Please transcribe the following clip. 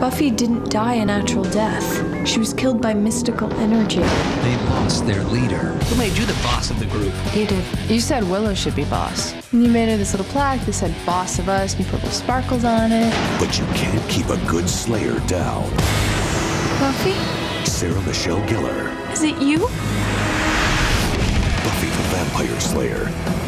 Buffy didn't die a natural death. She was killed by mystical energy. They lost their leader. Who made you the boss of the group? You did. You said Willow should be boss. And you made her this little plaque that said boss of us and you put little sparkles on it. But you can't keep a good Slayer down. Buffy? Sarah Michelle Gellar, Is it you? Buffy the Vampire Slayer.